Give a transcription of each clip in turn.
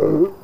Oh!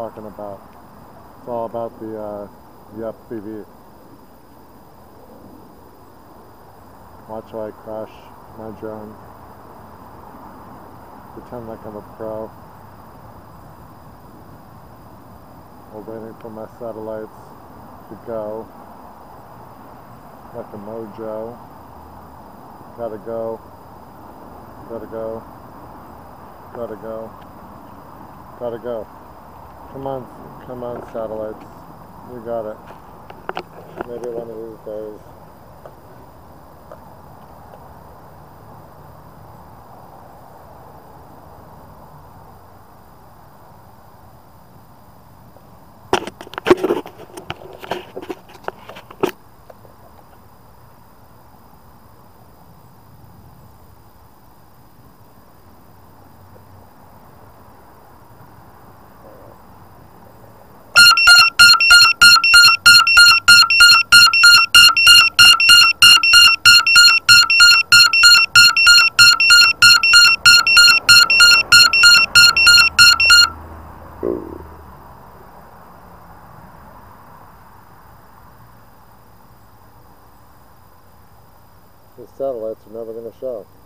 Talking about. It's all about the uh, the FPV. Watch how I crash my drone. Pretend like I'm a pro. We're waiting for my satellites to go. Like a mojo. Gotta go. Gotta go. Gotta go. Gotta go. Come on, come on, satellites. We got it. Maybe one of these days. Satellites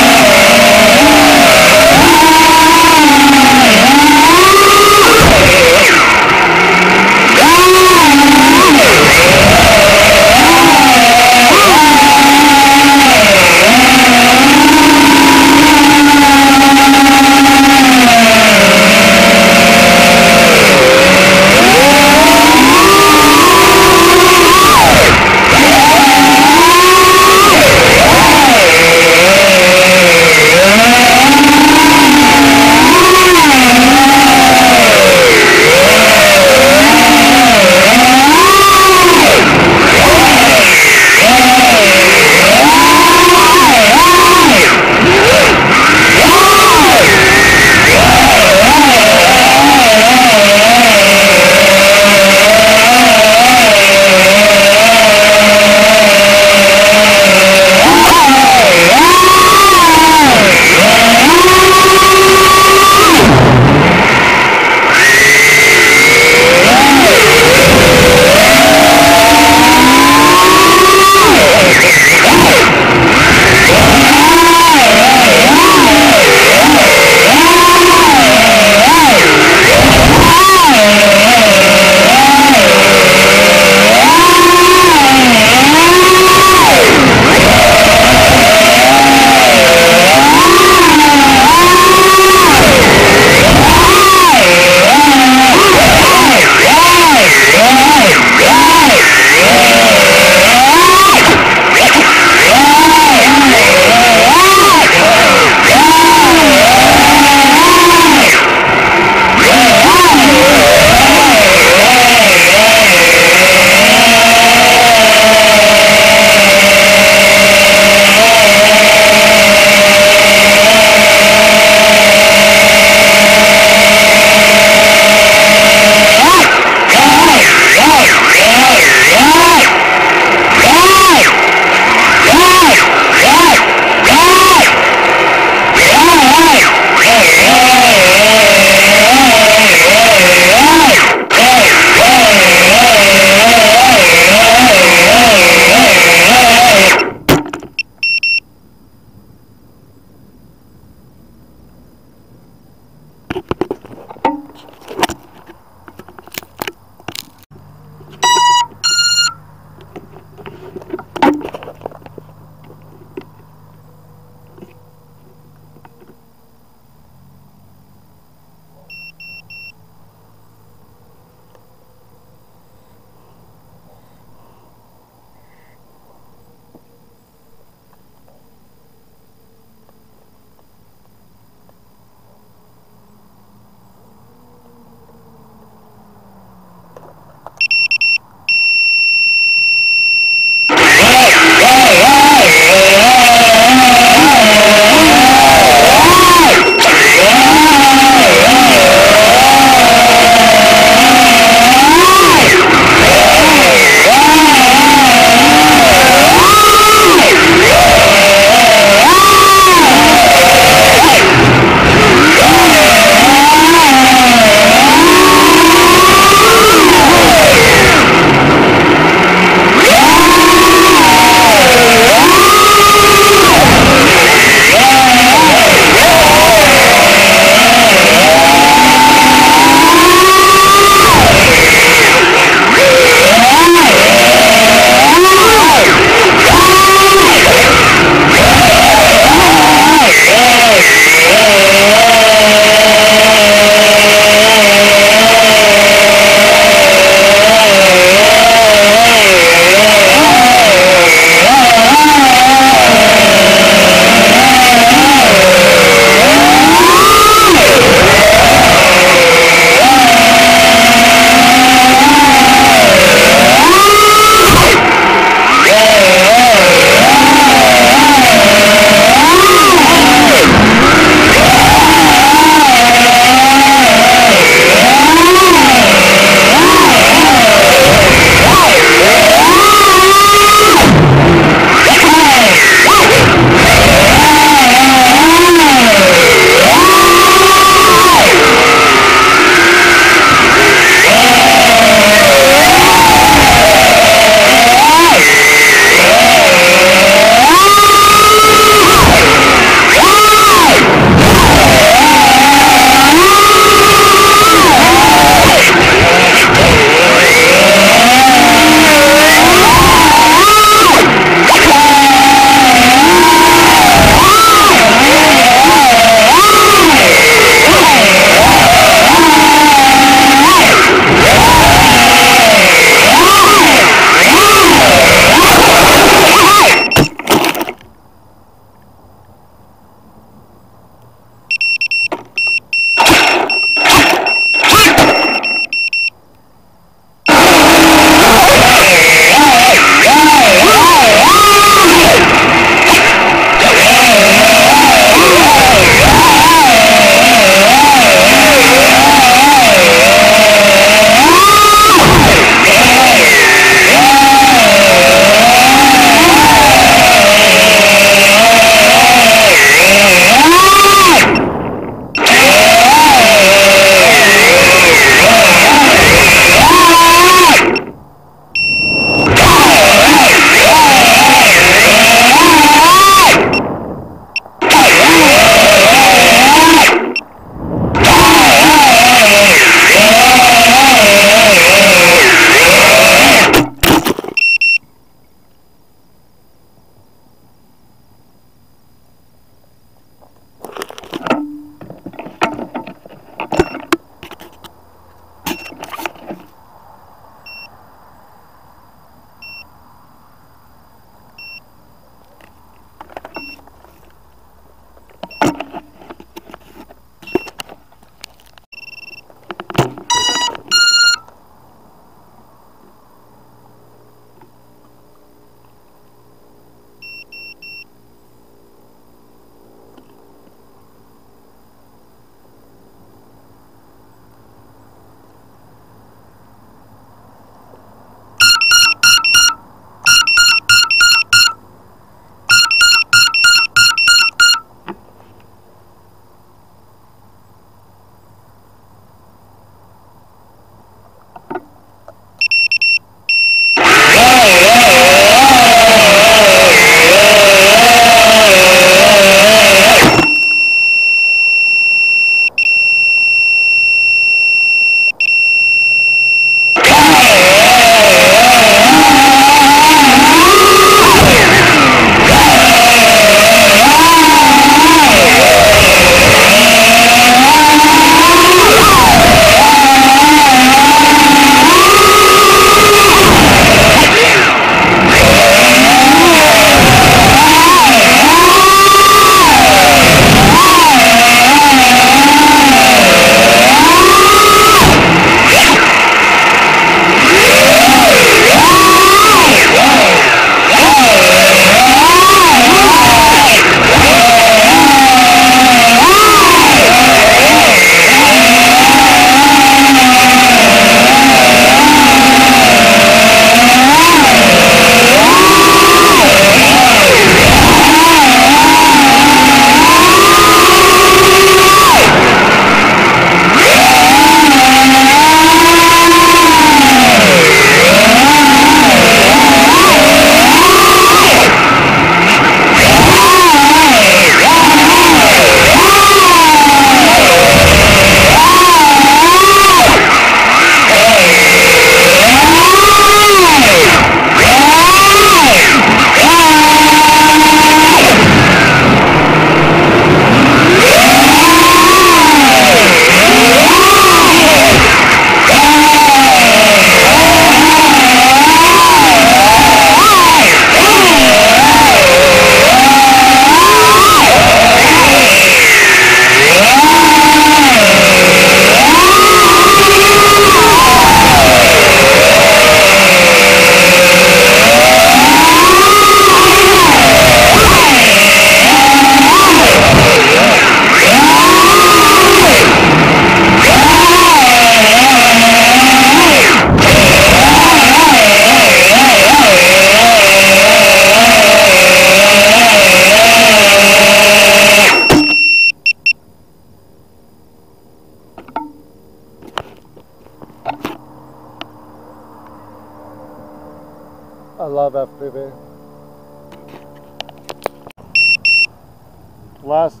Last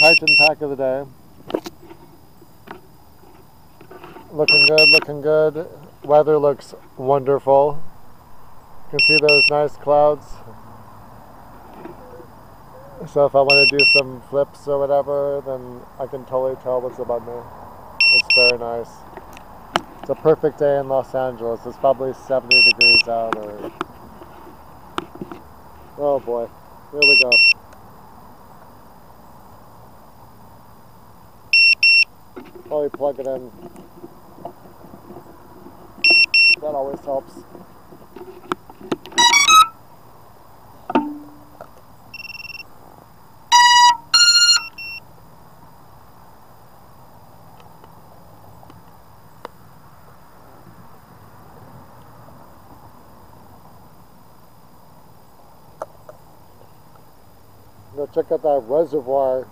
Titan pack of the day. Looking good, looking good. Weather looks wonderful. You can see those nice clouds. So if I want to do some flips or whatever, then I can totally tell what's above me. It's very nice. It's a perfect day in Los Angeles. It's probably 70 degrees out or... Oh boy. Here we go. Probably plug it in. That always helps. Check out that reservoir